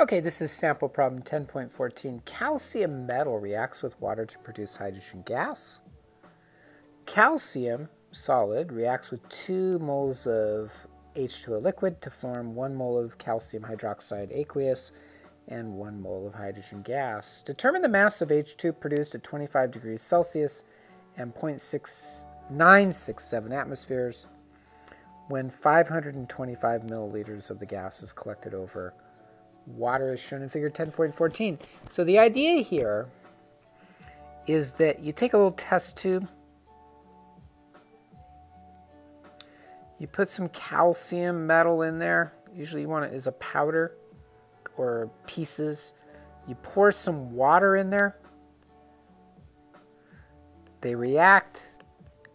Okay, this is sample problem 10.14. Calcium metal reacts with water to produce hydrogen gas. Calcium solid reacts with 2 moles of H2O liquid to form 1 mole of calcium hydroxide aqueous and 1 mole of hydrogen gas. Determine the mass of H2 produced at 25 degrees Celsius and 0.967 atmospheres when 525 milliliters of the gas is collected over water is shown in figure 10.14. So the idea here is that you take a little test tube, you put some calcium metal in there, usually you want it as a powder or pieces. You pour some water in there, they react,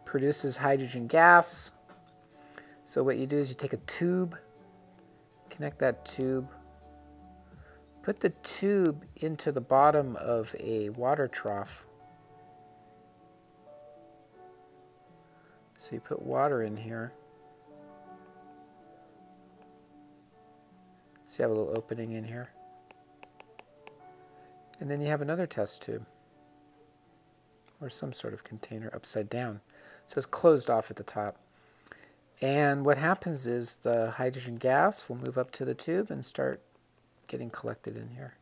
produces hydrogen gas. So what you do is you take a tube, connect that tube Put the tube into the bottom of a water trough. So you put water in here. So you have a little opening in here. And then you have another test tube or some sort of container upside down. So it's closed off at the top. And what happens is the hydrogen gas will move up to the tube and start getting collected in here.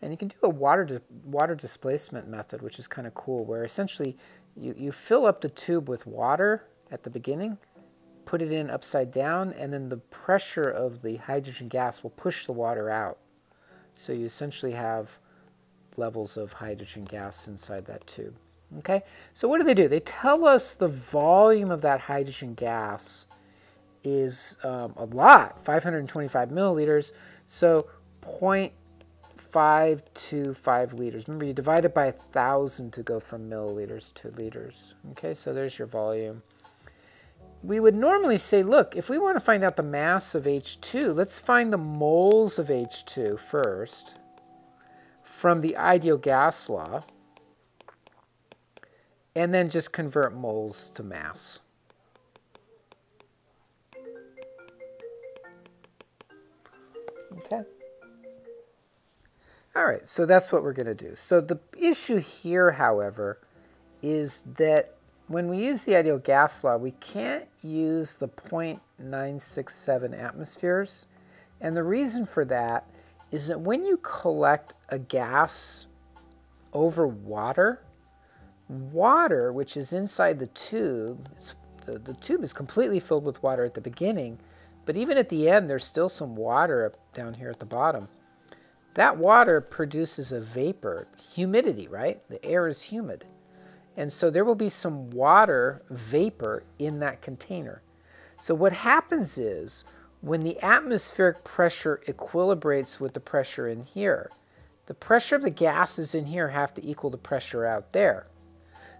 And you can do a water, di water displacement method, which is kind of cool, where essentially you, you fill up the tube with water at the beginning, put it in upside down, and then the pressure of the hydrogen gas will push the water out. So you essentially have levels of hydrogen gas inside that tube. Okay, so what do they do? They tell us the volume of that hydrogen gas is um, a lot, 525 milliliters. So 0.525 liters. Remember, you divide it by a 1,000 to go from milliliters to liters. Okay, so there's your volume. We would normally say, look, if we want to find out the mass of H2, let's find the moles of H2 first from the ideal gas law, and then just convert moles to mass. Okay. All right, so that's what we're going to do. So the issue here, however, is that when we use the ideal gas law, we can't use the 0.967 atmospheres. And the reason for that is that when you collect a gas over water, water, which is inside the tube, the, the tube is completely filled with water at the beginning, but even at the end, there's still some water up down here at the bottom. That water produces a vapor, humidity, right? The air is humid. And so there will be some water vapor in that container. So what happens is when the atmospheric pressure equilibrates with the pressure in here, the pressure of the gases in here have to equal the pressure out there.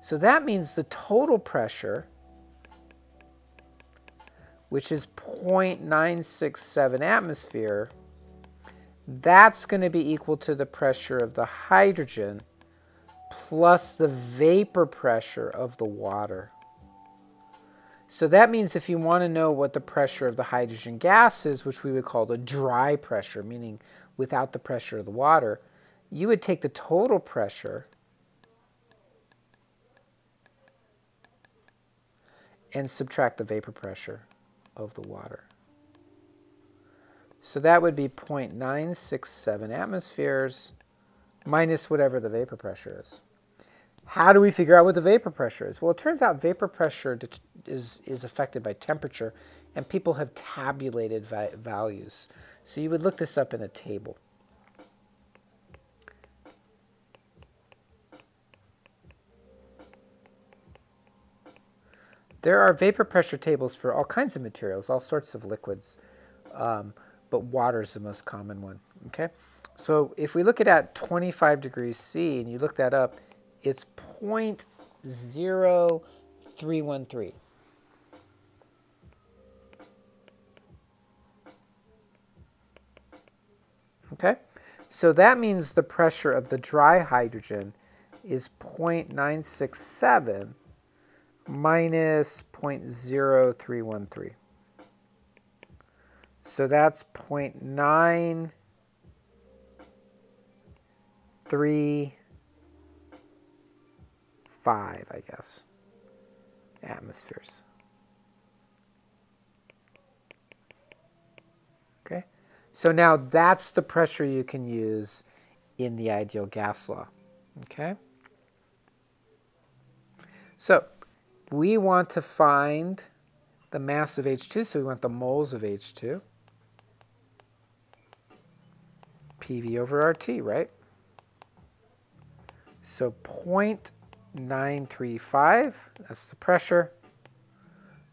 So that means the total pressure, which is 0.967 atmosphere, that's going to be equal to the pressure of the hydrogen plus the vapor pressure of the water. So that means if you want to know what the pressure of the hydrogen gas is, which we would call the dry pressure, meaning without the pressure of the water, you would take the total pressure and subtract the vapor pressure of the water. So that would be 0.967 atmospheres minus whatever the vapor pressure is. How do we figure out what the vapor pressure is? Well, it turns out vapor pressure is, is affected by temperature, and people have tabulated va values. So you would look this up in a table. There are vapor pressure tables for all kinds of materials, all sorts of liquids. Um, but water is the most common one. Okay, so if we look at at 25 degrees C and you look that up, it's 0.0313. Okay, so that means the pressure of the dry hydrogen is 0.967 minus 0.0313. So that's 0.9 three, five, I guess, atmospheres. Okay, so now that's the pressure you can use in the ideal gas law. Okay, so we want to find the mass of H2, so we want the moles of H2. PV over RT, right? So 0.935, that's the pressure.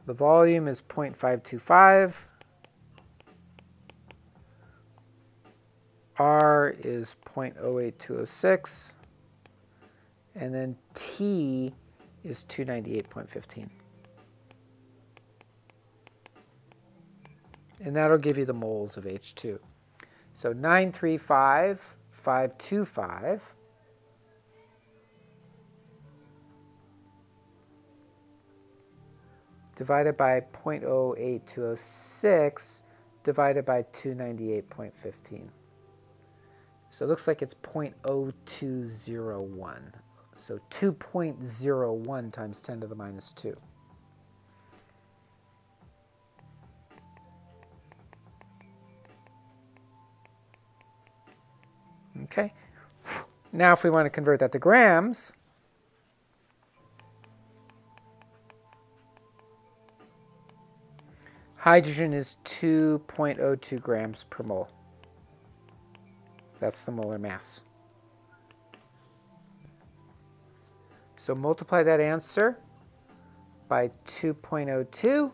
The volume is 0.525. R is 0.08206. And then T is 298.15. And that'll give you the moles of H2. So 935525 divided by 0.08206 divided by 298.15. So it looks like it's 0.0201. So 2.01 times 10 to the minus 2. Okay. Now if we want to convert that to grams, hydrogen is 2.02 grams per mole. That's the molar mass. So multiply that answer by 2.02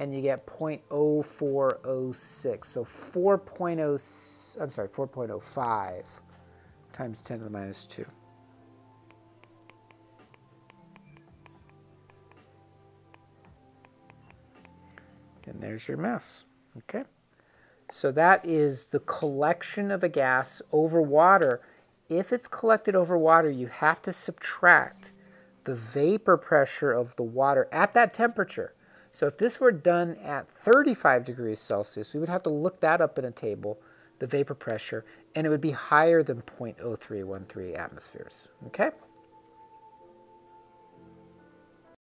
and you get 0.0406. So 4.0, I'm sorry, 4.05 times 10 to the minus 2. And there's your mass, okay? So that is the collection of a gas over water. If it's collected over water, you have to subtract the vapor pressure of the water at that temperature. So if this were done at 35 degrees Celsius, we would have to look that up in a table, the vapor pressure, and it would be higher than 0.0313 atmospheres. Okay?